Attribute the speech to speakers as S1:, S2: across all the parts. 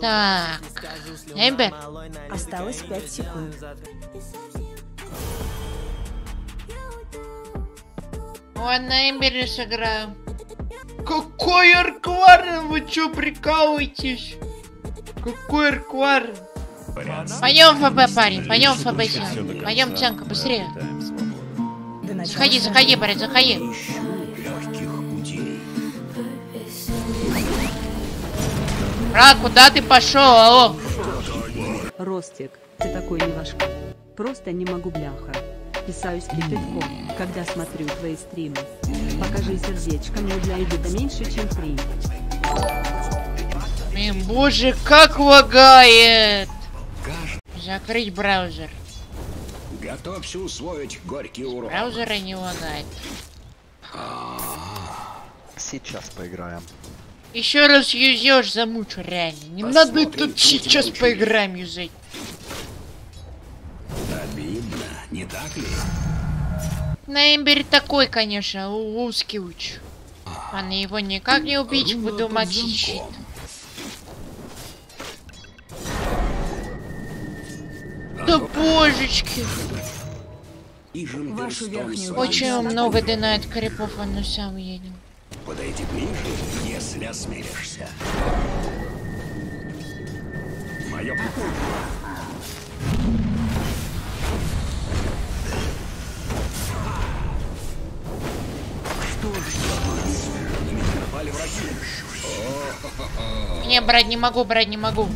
S1: Так. Эмбер.
S2: Осталось 5 секунд.
S1: Ой, на Эмбере сыграю. Какой Аркварен? Вы чё прикалываетесь? Какой Аркварен? Пойдем ФБ, парень, пойдем ФБ сел. Пойдем, Ценка, быстрее. Заходи, заходи, парень, заходи. Брат, куда ты пошел, алло?
S3: Ростик, ты такой неважка. Просто не могу, бляха. Писаюсь кипятком, когда смотрю твои стримы. Покажи сердечко, мне для эдита меньше, чем три.
S1: Блин, боже, как лагает! Закрыть браузер.
S4: Готовься усвоить горький урок.
S1: Браузера не лагает.
S5: Сейчас поиграем.
S1: Еще раз юзешь, замучу, реально. Не надо
S4: Посмотрим,
S1: тут
S4: тут
S1: сейчас
S4: мучаешь.
S1: поиграем юзать.
S4: Обидно, не так ли?
S1: На Эмбере такой, конечно, узкий уч. А на его никак не убить, буду
S4: замком.
S1: Да божечки!
S2: Вашу верхнюю
S1: Очень много динает крипов, а на сам едем.
S4: Подойди ближе, если осмелишься. Мое враги.
S1: Не, брать не могу, брать не могу.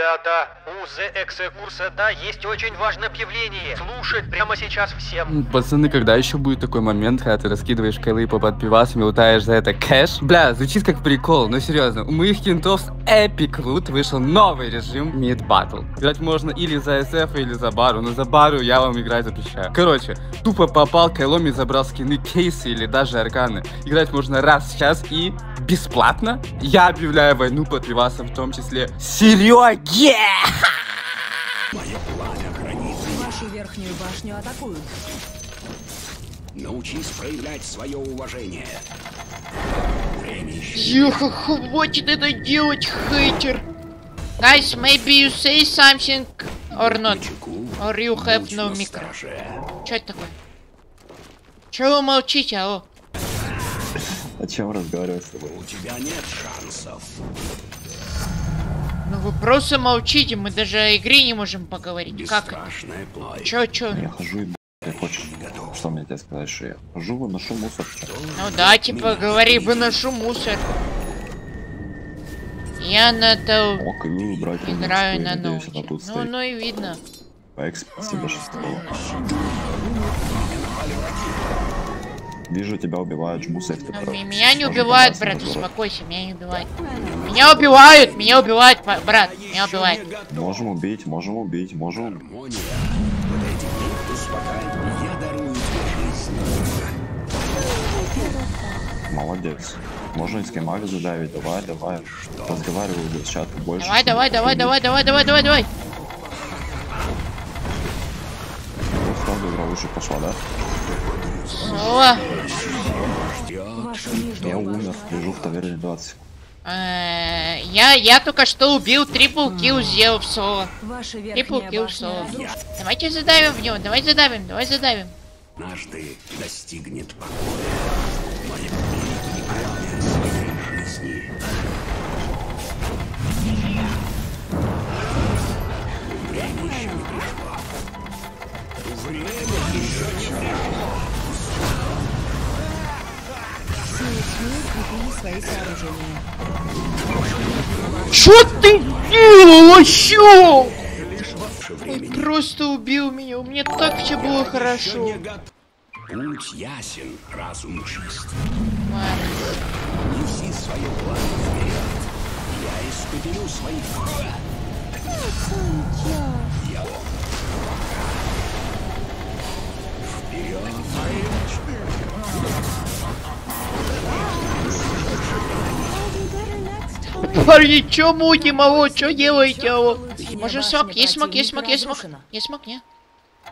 S6: Ребята, у The Exe курса да есть очень важное объявление. Слушать прямо сейчас всем.
S7: Пацаны, когда еще будет такой момент, когда ты раскидываешь кайлы по под пивасами, лутаешь за это кэш? Бля, звучит как прикол, но серьезно, у моих кентов с Epic Loot вышел новый режим Mid Battle. Играть можно или за SF, или за бару, но за бару я вам играть запрещаю. Короче, тупо попал кайлом и забрал скины, кейсы или даже арканы. Играть можно раз в час и бесплатно. Я объявляю войну по пивасам в том числе. Сереге!
S2: Вашу верхнюю башню атакуют.
S4: Научись проявлять свое уважение. Время еще
S1: хватит это делать, хейтер. Guys, maybe you say something or not. Or you have no micro. Что это такое? Чего вы молчите, алло?
S8: О чем разговаривать с тобой?
S4: У тебя нет шансов.
S1: Ну вы просто молчите, мы даже о игре не можем поговорить. Как
S4: плоть.
S1: Чё, чё?
S8: Я хожу и б***ь, ты хочешь? Что мне тебе сказать, что я хожу, выношу мусор?
S1: Ну да, типа, говори, выношу мусор. Я на то
S8: Ок, и брать руну,
S1: играю на ноуте. Ну, ну и видно.
S8: По экс спасибо, что сказала. Вижу, тебя убивают, жму сейф,
S1: Меня не убивают, брат, успокойся, меня не убивают. Меня убивают, меня убивают, брат, меня убивают.
S8: Можем убить, можем убить, можем... Молодец. Можно из кемага задавить, давай, давай. Разговариваю без чата больше.
S1: Давай, давай, давай, давай, давай, давай, давай, давай.
S8: Ну, Вторая игра лучше пошла, да?
S1: О,
S8: Я умер, лежу в таверне 20.
S1: э, я, я только что убил трипл килл, сделал в соло.
S2: Ваша
S1: Трипл килл соло. Давайте задавим в него, давай задавим, давай задавим.
S4: Однажды достигнет покоя. Время еще не пришло. Время еще не пришло.
S2: Укрепили свои сооружения.
S1: Чё ты делал вообще?
S4: Время
S1: Просто убил меня, у меня так все было хорошо.
S4: Путь ясен, разум чист.
S1: Ладно.
S4: Неси свое пламя вперед. Я испепелю своих врагов. Я Вперед!
S1: Парни, чё мутим, алло, чё делаете, алло? Может смог, есть смог, есть смог, есть смог. Есть смог, не?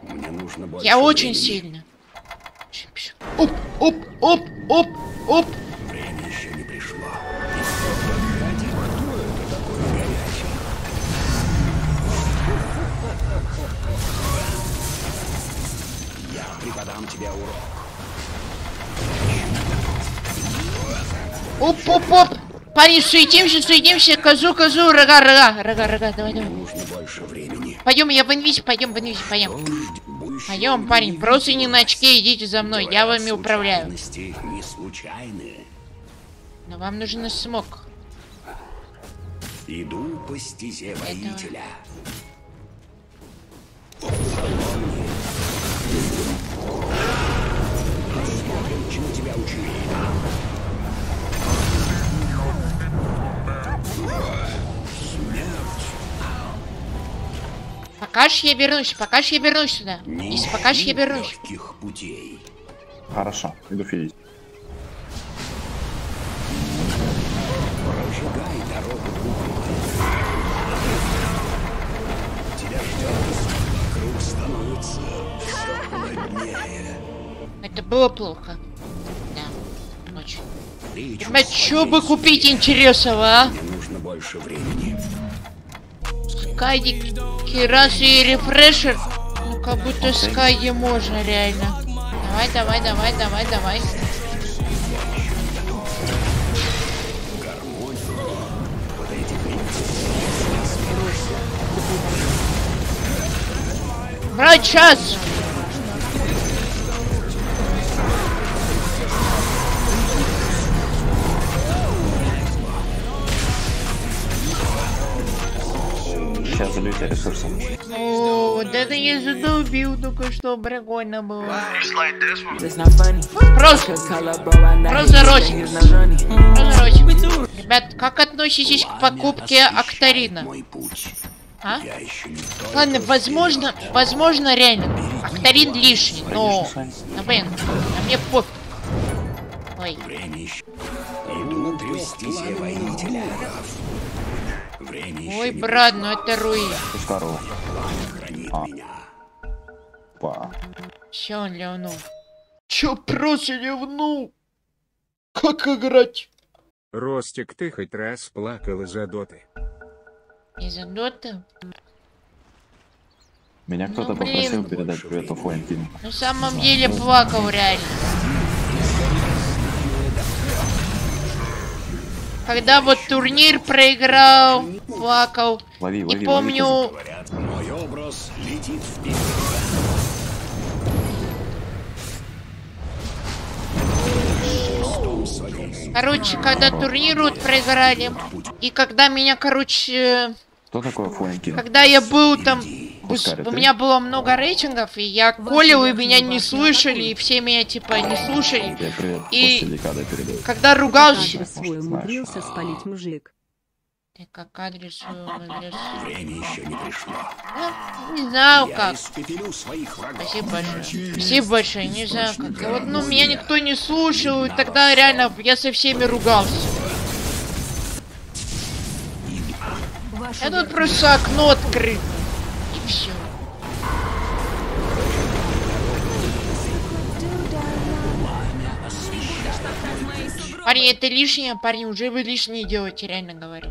S4: Мне нужно больше
S1: Я очень
S4: времени.
S1: сильно. Оп, оп, оп, оп, оп.
S4: Время еще не пришло. Я преподам тебе урок.
S1: Оп-оп-оп! Парень, суетимся, суетимся, козу, козу, рога, рога, рога, рога, давай, давай.
S4: Нужно больше времени.
S1: Пойдем, я в инвизе, пойдем в инвизе, пойдем. Пойдем, парень, просто не на очке, идите за мной, я
S4: Говорят,
S1: вами управляю.
S4: не случайные.
S1: Но вам нужен смог.
S4: Иду по стезе воителя. Чему тебя учили?
S1: Ж я вернусь, пока ж я вернусь сюда.
S4: Не
S1: Если пока ж я вернусь.
S4: путей.
S8: Хорошо, иду фидить.
S4: Прожигай дорогу. Тебя ждет. Круг становится все холоднее.
S1: Это было плохо. Да, очень.
S4: В
S1: что бы купить интересного, а?
S4: Мне нужно больше времени.
S1: Скайди, Кирас и рефрешер. Ну, как будто Скайди можно, реально. Давай, давай, давай, давай, давай. Брать час!
S8: Сейчас
S1: вот это я задубил только что, прикольно было. Просто, просто росик. Просто росик. Ребят, как относитесь к покупке Акторина? А? Ладно, возможно, возможно, реально. Акторин лишний, но... Ну, блин, а мне пофиг. Ой.
S4: Иду воителя.
S1: Ой, брат, ну это руин.
S8: Пускару.
S4: Хранит
S8: А.
S4: меня.
S8: Па.
S1: Все, он ливнул. Че просто ливнул? Как играть?
S9: Ростик, ты хоть раз плакал из-за доты.
S1: Из-за дота?
S8: Меня кто-то
S1: Ну, блин.
S8: попросил передать привет оффлайн
S1: На самом деле плакал реально. Когда вот турнир проиграл, плакал.
S8: Лови,
S1: И
S8: лови, лови.
S1: помню,
S4: Говорят, мой образ летит вперед.
S1: Короче, когда турнир вот проиграли, и когда меня, короче,
S8: Кто такой offlane
S1: когда я был там,
S8: Пускай,
S1: у меня было много рейтингов, и я call ил, и меня не слышали, и все меня типа не слушали. И-. Когда ругался...
S3: Спалить мужик.
S1: Ты как адрес своего адрес?
S4: Время еще не пришло.
S1: Ну, не знаю
S4: Я
S1: как.
S4: своих врагов.
S1: Спасибо большое. Спасибо большое, не знаю как. Вот, ну, меня никто не слушал, и тогда реально я со всеми ругался. Я тут просто окно открыл. И все. Парни, это лишнее, парни, уже вы лишнее делаете, реально говорю.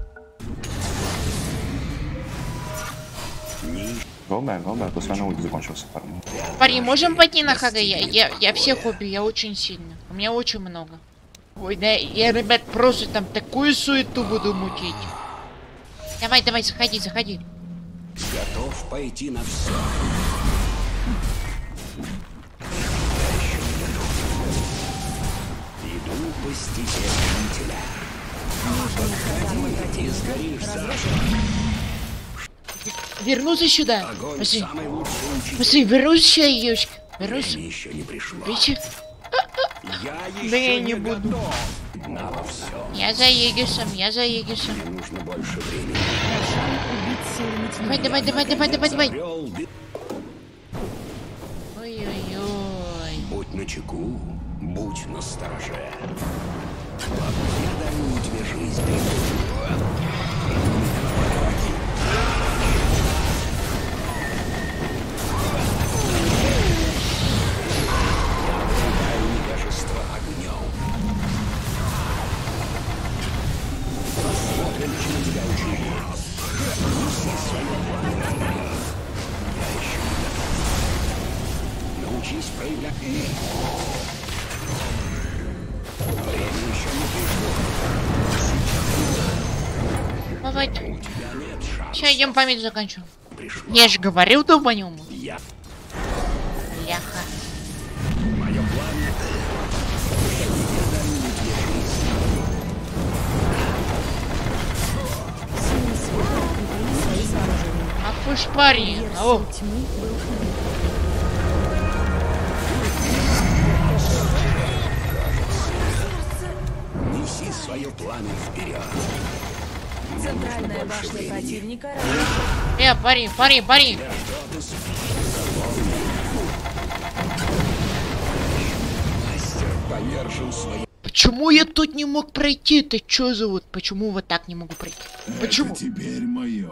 S8: Голбэк, пускай на ульт закончился, парни.
S1: Парни, можем пойти на ХГ? Я, я, я всех убью, я очень сильно. У меня очень много. Ой, да, я, ребят, просто там такую суету буду мутить. Давай, давай, заходи, заходи.
S4: Готов пойти на все. Иду по стезе воителя. Подходи, и сгоришь заживо.
S1: Вернусь сюда.
S4: Огонь
S1: Пошли, пошли, вернусь сюда, девочка. Вернусь.
S4: Время еще не пришло.
S1: Видите?
S4: Я
S1: Да я не буду.
S4: готов. Все.
S1: Я за Егисом, я за Егисом.
S4: Нужно больше времени.
S1: Давай, давай, давай, давай, давай, давай. Ой-ой-ой.
S4: Будь начеку, будь настороже. Я дарую тебе жизнь.
S1: Идем память заканчиваем. Я же говорил долбанему. Бляха. Ах вы ж парень. Ау.
S4: Неси свое пламя вперед.
S2: Центральная башня противника
S1: Э, парень, парень, парень. Почему я тут не мог пройти? Ты чё за вот? Почему вот так не могу пройти? Почему?
S4: теперь мое.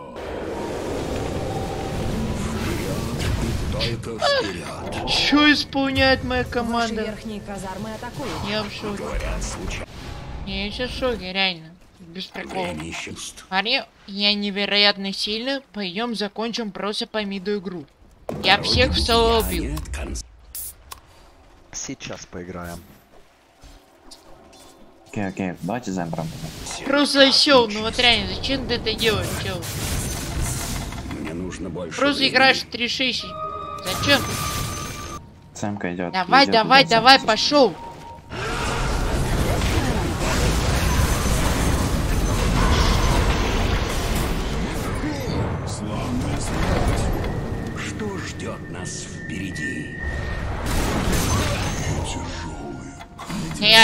S4: Только вперед.
S1: Чё исполняет моя команда?
S2: верхние казармы атакуют.
S1: Я в шоке. Я сейчас в шоке, реально. Без
S4: чувств.
S1: Парни, я невероятно сильно. Пойдем закончим просто по миду игру. Я всех в соло убил.
S5: Сейчас поиграем.
S8: Окей, окей, давайте займем.
S1: Просто сел, ну вот реально, зачем ты это делаешь, чел?
S4: Мне нужно больше
S1: Просто
S4: времени.
S1: играешь в 3-6. Зачем?
S8: Сэмка идет.
S1: Давай,
S8: идет,
S1: давай,
S8: идет,
S1: давай, пошел.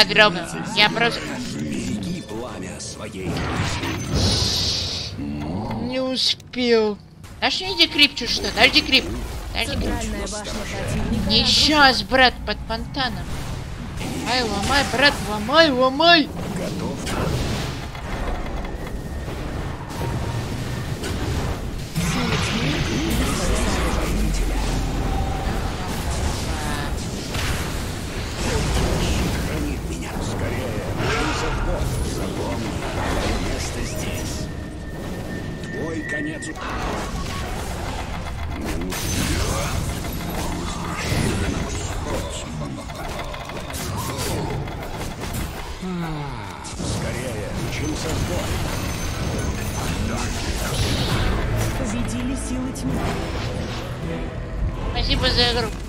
S1: Я дробно. Я просто
S4: Береги пламя своей
S1: не успел. Дашь мне декрип чуть что? Дашь декрип? Дашь декрип? Не сейчас, брат, под фонтаном. Ломай, ломай, брат, ломай, ломай.
S4: Твой
S2: победили силы тьмы.
S1: Спасибо за игру.